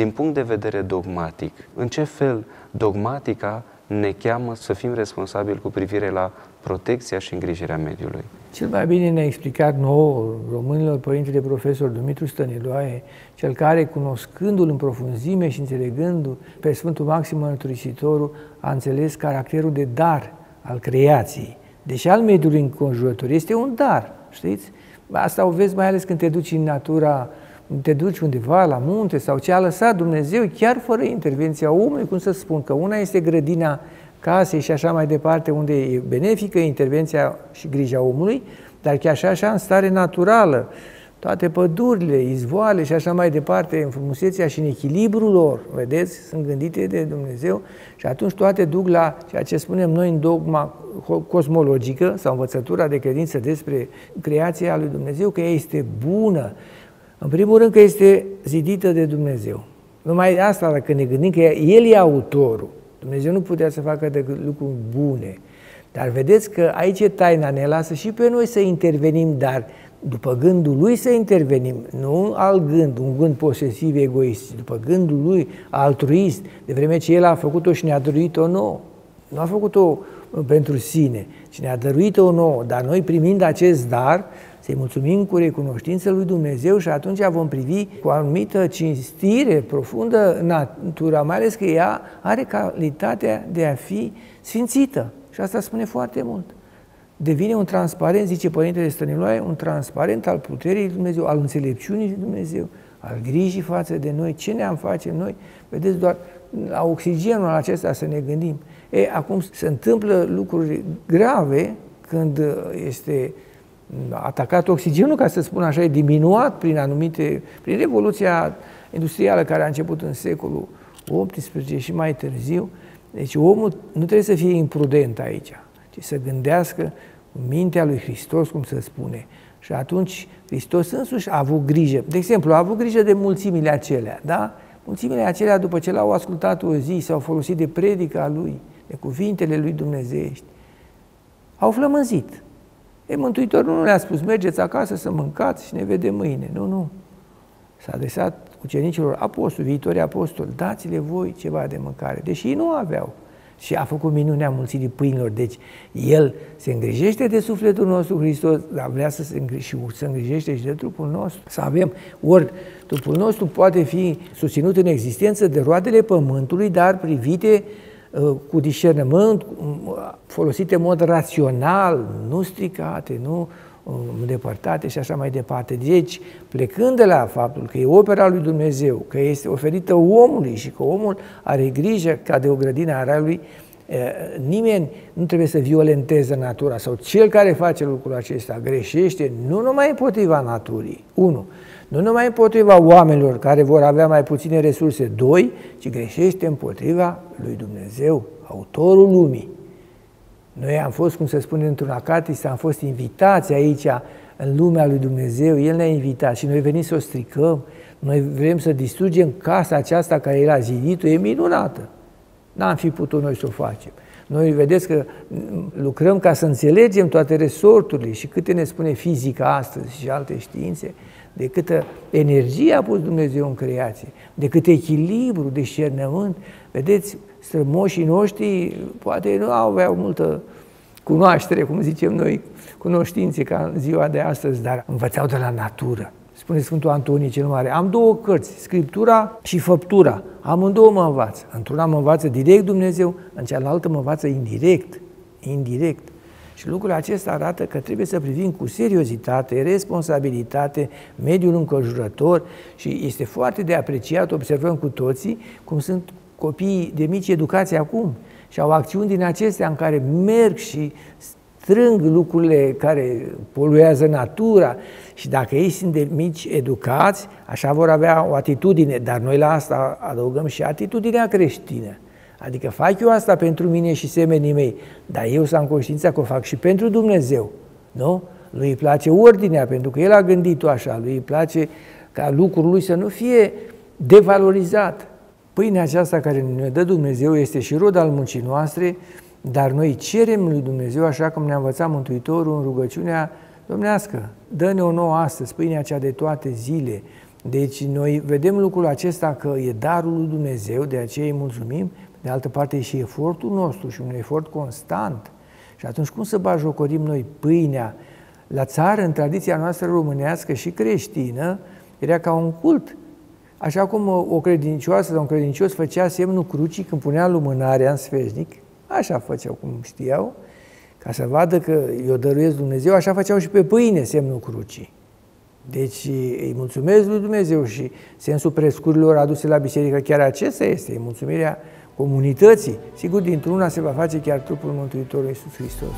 din punct de vedere dogmatic, în ce fel dogmatica ne cheamă să fim responsabili cu privire la protecția și îngrijirea mediului. Cel mai bine ne-a explicat nouă, românilor, Părintele Profesor Dumitru Stăniloae, cel care, cunoscându-l în profunzime și înțelegându pe Sfântul Maxim Mărturisitorul, a înțeles caracterul de dar al creației. Deși al mediului înconjurător este un dar, știți? Asta o vezi mai ales când te duci în natura, te duci undeva la munte sau ce a lăsat Dumnezeu chiar fără intervenția omului, cum să spun, că una este grădina casei și așa mai departe, unde e benefică intervenția și grija omului, dar chiar și așa în stare naturală, toate pădurile, izvoale și așa mai departe, în frumusețea și în echilibrul lor, vedeți, sunt gândite de Dumnezeu și atunci toate duc la ceea ce spunem noi în dogma cosmologică sau învățătura de credință despre creația lui Dumnezeu, că ea este bună. În primul rând că este zidită de Dumnezeu. Numai asta, dacă ne gândim că El e autorul, Dumnezeu nu putea să facă decât lucruri bune. Dar vedeți că aici e taina, ne lasă și pe noi să intervenim, dar după gândul lui să intervenim, nu al gând, un gând posesiv, egoist, după gândul lui altruist, de vreme ce el a făcut-o și ne-a dăruit-o nouă. Nu a făcut-o pentru sine, ci ne-a dăruit-o nouă, dar noi primind acest dar, să-i mulțumim cu recunoștință lui Dumnezeu și atunci vom privi cu o anumită cinstire profundă natura, mai ales că ea are calitatea de a fi sfințită. Și asta spune foarte mult. Devine un transparent, zice Părintele Stăniloae, un transparent al puterii lui Dumnezeu, al înțelepciunii lui Dumnezeu, al grijii față de noi, ce ne-am face noi. Vedeți, doar la oxigenul acesta să ne gândim. E, acum se întâmplă lucruri grave când este atacat oxigenul, ca să spun așa, e diminuat prin anumite, prin revoluția industrială care a început în secolul XVIII și mai târziu. Deci omul nu trebuie să fie imprudent aici, ci să gândească mintea lui Hristos, cum se spune. Și atunci Hristos însuși a avut grijă. De exemplu, a avut grijă de mulțimile acelea, da? Mulțimile acelea, după ce l-au ascultat o zi, s-au folosit de predica lui, de cuvintele lui Dumnezeiești, au flămânzit. E, Mântuitorul nu le-a spus, mergeți acasă să mâncați și ne vedem mâine. Nu, nu. S-a adresat ucenicilor apostoli, viitori apostoli, dați-le voi ceva de mâncare, deși ei nu aveau. Și a făcut minunea mulțirii pâinilor. Deci El se îngrijește de sufletul nostru Hristos, dar vrea să se, și să îngrijește și de trupul nostru. Să avem, ori trupul nostru poate fi susținut în existență de roadele pământului, dar privite Uh, cu discernământ, folosite în mod rațional, nu stricate, nu uh, îndepărtate și așa mai departe. Deci, plecând de la faptul că e opera lui Dumnezeu, că este oferită omului și că omul are grijă ca de o grădină a raiului, uh, nimeni nu trebuie să violenteze natura sau cel care face lucrul acesta greșește nu numai împotriva naturii, unu, nu numai împotriva oamenilor care vor avea mai puține resurse, doi, ci greșește împotriva lui Dumnezeu, autorul lumii. Noi am fost, cum se spune într-un acatis, am fost invitați aici în lumea lui Dumnezeu, El ne-a invitat și noi venim să o stricăm, noi vrem să distrugem casa aceasta care El a zidit-o, e minunată. N-am fi putut noi să o facem. Noi vedeți că lucrăm ca să înțelegem toate resorturile și câte ne spune fizica astăzi și alte științe, de câtă energie a pus Dumnezeu în creație, de cât echilibru, discernământ. Vedeți, strămoșii noștri poate nu aveau multă cunoaștere, cum zicem noi, cunoștințe ca în ziua de astăzi, dar învățau de la natură. Spune Sfântul Antonie cel Mare, am două cărți, Scriptura și Făptura. Amândouă mă învață. Într-una mă învață direct Dumnezeu, în cealaltă mă învață indirect. Indirect. Și lucrul acesta arată că trebuie să privim cu seriozitate, responsabilitate mediul înconjurător și este foarte de apreciat, observăm cu toții, cum sunt copiii de mici educație acum și au acțiuni din acestea în care merg și strâng lucrurile care poluează natura și dacă ei sunt de mici educați, așa vor avea o atitudine, dar noi la asta adăugăm și atitudinea creștină. Adică fac eu asta pentru mine și semenii mei, dar eu să am conștiința că o fac și pentru Dumnezeu. Nu? Lui îi place ordinea, pentru că El a gândit-o așa, lui îi place ca lucrul lui să nu fie devalorizat. Pâinea aceasta care ne dă Dumnezeu este și rod al muncii noastre, dar noi cerem lui Dumnezeu, așa cum ne-a învățat Mântuitorul în rugăciunea domnească. Dă-ne o nouă astăzi, pâinea cea de toate zile, Deci noi vedem lucrul acesta că e darul lui Dumnezeu, de aceea îi mulțumim, de altă parte e și efortul nostru și un efort constant. Și atunci cum să bajocorim noi pâinea? La țară, în tradiția noastră românească și creștină, era ca un cult. Așa cum o credincioasă sau un credincios făcea semnul crucii când punea lumânarea în sfeșnic, așa făceau cum știau, ca să vadă că i-o dăruiesc Dumnezeu, așa făceau și pe pâine semnul crucii. Deci îi mulțumesc lui Dumnezeu și sensul prescurilor aduse la biserică chiar acesta este, mulțumirea comunității. Sigur, dintr-una se va face chiar trupul Mântuitorului Iisus Hristos.